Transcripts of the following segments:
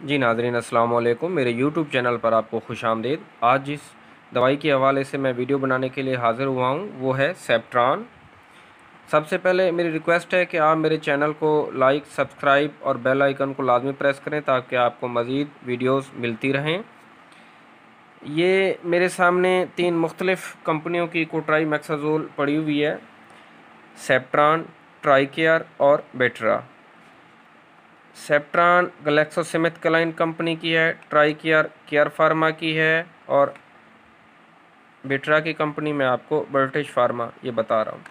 जी नाजरीन, अस्सलाम वालेकुम मेरे यूट्यूब चैनल पर आपको खुश आमदेद। आज जिस दवाई के हवाले से मैं वीडियो बनाने के लिए हाज़िर हुआ हूँ। वो है सेप्ट्रान। सबसे पहले मेरी रिक्वेस्ट है कि आप मेरे चैनल को लाइक, सब्सक्राइब और बेल आइकन को लाजमी प्रेस करें ताकि आपको मज़ीद वीडियोस मिलती रहें। ये मेरे सामने तीन मुख्तलिफ़ कंपनियों की कोट्राई मैक्साजोल पड़ी हुई है। सेप्ट्रान, ट्राइकेयर और बेटरा। सेप्ट्रान गलेक्सोसिमित कलाइन कंपनी की है ट्राई केयर केयर फार्मा की है और बिट्रा की कंपनी में आपको ब्रिटिश फार्मा ये बता रहा हूँ।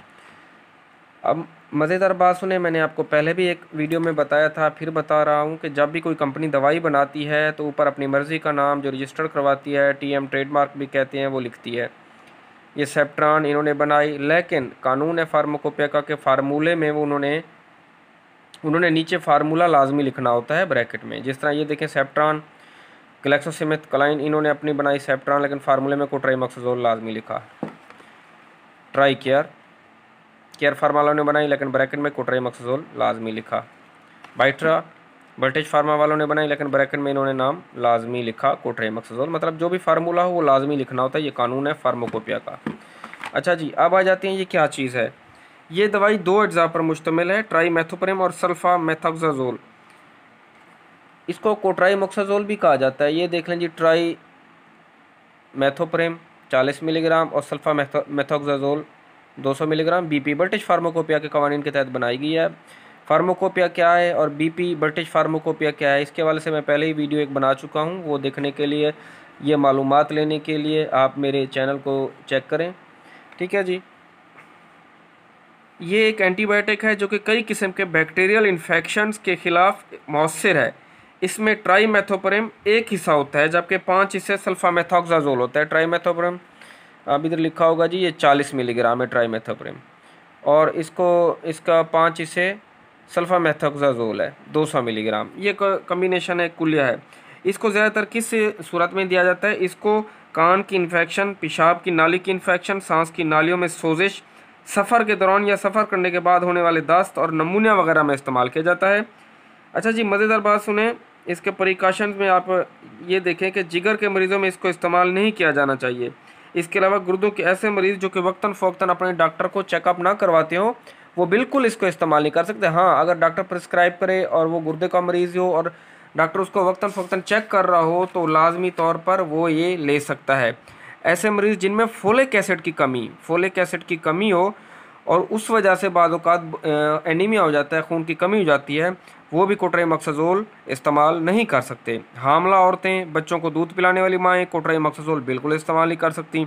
अब मज़ेदार बात सुने, मैंने आपको पहले भी एक वीडियो में बताया था, फिर बता रहा हूँ कि जब भी कोई कंपनी दवाई बनाती है तो ऊपर अपनी मर्ज़ी का नाम जो रजिस्टर करवाती है टी एम ट्रेडमार्क भी कहते हैं, वो लिखती है। ये सेप्ट्रान इन्होंने बनाई, लेकिन कानून है फार्माकोपिया के फार्मूले में वो उन्होंने उन्होंने नीचे फार्मूला लाजमी लिखना होता है ब्रैकेट में। जिस तरह ये देखें, सेप्ट्रॉन, ग्लैक्सोसिमित क्लाइन इन्होंने अपनी बनाई सेप्ट्रॉन, लेकिन फार्मूले में को मक्सोजोल लाजमी लिखा। Try care. केयर फार्मा वालों ने बनाई, लेकिन ब्रैकेट में कोट्राई मक्सोजोल लाजमी लिखा। बाइट्रा ब्रिटिश फार्मा वालों ने बनाई, लेकिन ब्रैकेट में इन्होंने नाम लाजमी लिखा कोट्राई मक्सोजोल मतलब जो भी फार्मूला हो, वो लाजमी लिखना होता है, ये कानून है फार्मोकोपिया का। अच्छा जी, अब आ जाते हैं ये क्या चीज़ है? ये दवाई दो अज्जा पर मुश्तमिल है ट्राई मैथोप्रेम और सल्फ़ा मैथोक्साजोल इसको कोट्राई मोक्साजोल भी कहा जाता है। ये देख लें जी ट्राई मैथोप्रेम 40 मिलीग्राम और sulfamethoxazole 200 milligram. BP British pharmacopoeia के कवानीन के तहत बनाई गई है। फार्मोकोपिया क्या है और बीपी ब्रिटिश फार्मोकोपिया क्या है, इसके हवाले से मैं पहले ही वीडियो एक बना चुका हूँ, वो देखने के लिए, ये मालूम लेने के लिए आप मेरे चैनल को चेक करें। ठीक है जी? ये एक एंटीबायोटिक है जो कि कई किस्म के बैक्टीरियल इन्फेक्शंस के ख़िलाफ़ मौसर है। इसमें ट्राई ट्राईमेथोपरम एक हिस्सा होता है, जबकि पाँच हिस्से सल्फामेथोक्साजोल होता है। ट्राई ट्राईमेथोपरम अब इधर लिखा होगा जी, ये चालीस मिलीग्राम है ट्राई ट्राईमेथोपरम और इसको, इसका पाँच हिस्से सल्फामेथोक्साजोल है, दो सौ मिलीग्राम। ये कम्बिनेशन है, कुलिया है। इसको ज़्यादातर किस सूरत में दिया जाता है? इसको कान की इन्फेक्शन पेशाब की, नाली की इन्फेक्शन सांस की नालियों में सोजिश सफ़र के दौरान या सफ़र करने के बाद होने वाले दस्त और नमूनिया वगैरह में इस्तेमाल किया जाता है। अच्छा जी, मज़ेदार बात सुने। इसके प्रिकॉशन में आप ये देखें कि जिगर के मरीज़ों में इसको इस्तेमाल नहीं किया जाना चाहिए। इसके अलावा गुर्दों के ऐसे मरीज़ जो कि वक्ता फ़ोक्ता अपने डॉक्टर को चेकअप ना करवाते हो, वो बिल्कुल इसको इस्तेमाल नहीं कर सकते। हाँ अगर डॉक्टर प्रिस्क्राइब करे और वो गुर्दे का मरीज़ हो और डॉक्टर उसको वक्ता फ़ोक्ता चेक कर रहा हो तो लाजमी तौर पर वो ये ले सकता है। ऐसे मरीज़ जिनमें फोलिक एसिड की कमी, फोलिक एसिड की कमी हो और उस वजह से बाद एनीमिया हो जाता है, खून की कमी हो जाती है, वो भी कोटराई मक्सजोल इस्तेमाल नहीं कर सकते। हामला औरतें बच्चों को दूध पिलाने वाली माएँ कोटराई मक्सजोल बिल्कुल इस्तेमाल नहीं कर सकती।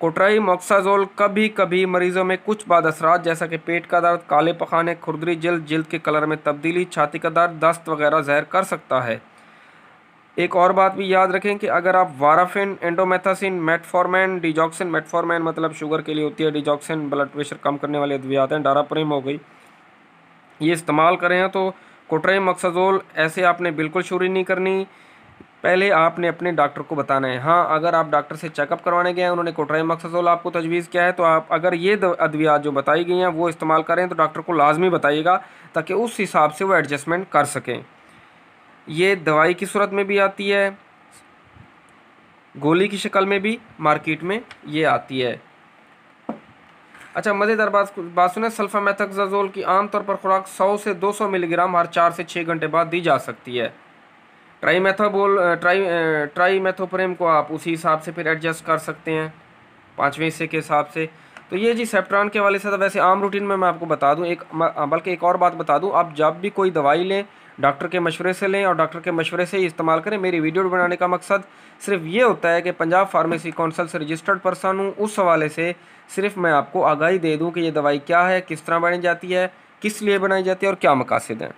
कोटराई मक्साजोल कभी कभी मरीज़ों में कुछ बाद असरात, जैसा कि पेट का दर्द, काले पखाने, खुरदरी, जल्द जल्द के कलर में तब्दीली, छाती का दर्द, दस्त वगैरह जहर कर सकता है। एक और बात भी याद रखें कि अगर आप वाराफिन, एंडोमेथासिन, मेटफॉर्मैन, डिजॉक्सिन, मेटफॉर्मैन मतलब शुगर के लिए होती है, डिजॉक्सिन, ब्लड प्रेशर कम करने वाले अद्वियात हैं, डाराप्रेम हो गई। ये इस्तेमाल करें तो कोट्रे मक्सजोल ऐसे आपने बिल्कुल शुरू नहीं करनी। पहले आपने अपने डॉक्टर को बताना है। हाँ अगर आप डॉक्टर से चेकअप करवाने गए हैं, उन्होंने कोट्राई मक्सजोल आपको तजवीज़ किया है तो आप अगर ये अद्वियात जो बताई गई हैं, वो इस्तेमाल करें तो डॉक्टर को लाजमी बताइएगा, ताकि उस हिसाब से वो एडजस्टमेंट कर सकें। ये दवाई की सूरत में भी आती है, गोली की शक्ल में भी, मार्केट में ये आती है। अच्छा मज़ेदार बात बात सुने, सल्फामेथक्साजोल की आमतौर पर खुराक 100 से 200 मिलीग्राम हर चार से छः घंटे बाद दी जा सकती है। ट्राई मैथोबोल ट्राई ट्राई मैथोप्रेम को आप उसी हिसाब से फिर एडजस्ट कर सकते हैं, पाँचवें हिस्से के हिसाब से। तो ये जी सेप्ट्रॉन के वाले से तो वैसे आम रूटीन में मैं आपको बता दूँ, एक बल्कि एक और बात बता दूँ, आप जब भी कोई दवाई लें डॉक्टर के मशवरे से लें और डॉक्टर के मशवरे से ही इस्तेमाल करें। मेरी वीडियो बनाने का मकसद सिर्फ़ ये होता है कि पंजाब फार्मेसी काउंसिल से रजिस्टर्ड पर्सन हूँ। उस हवाले से सिर्फ़ मैं आपको आगाही दे दूँ कि ये दवाई क्या है, किस तरह बनाई जाती है, किस लिए बनाई जाती है और क्या मकासद हैं।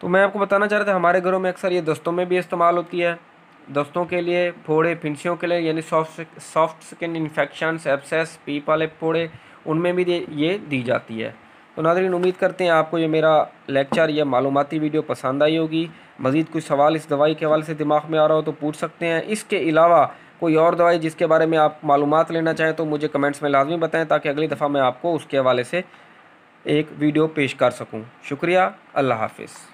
तो मैं आपको बताना चाह रहा था, हमारे घरों में अक्सर ये दस्तों में भी इस्तेमाल होती है। दस्तों के लिए फोड़े, फिंसियों के लिए, यानी soft soft skin infection abscess पीप वाले फोड़े, उनमें भी ये दी जाती है। तो नाजरीन उम्मीद करते हैं आपको ये मेरा लेक्चर या मालूमती वीडियो पसंद आई होगी। मज़ीद कुछ सवाल इस दवाई के हवाले से दिमाग में आ रहा हो तो पूछ सकते हैं। इसके अलावा कोई और दवाई जिसके बारे में आप मालूम लेना चाहें तो मुझे कमेंट्स में लाजमी बताएँ ताकि अगली दफ़ा मैं आपको उसके हवाले से एक वीडियो पेश कर सकूँ। शुक्रिया, अल्लाह हाफिज़।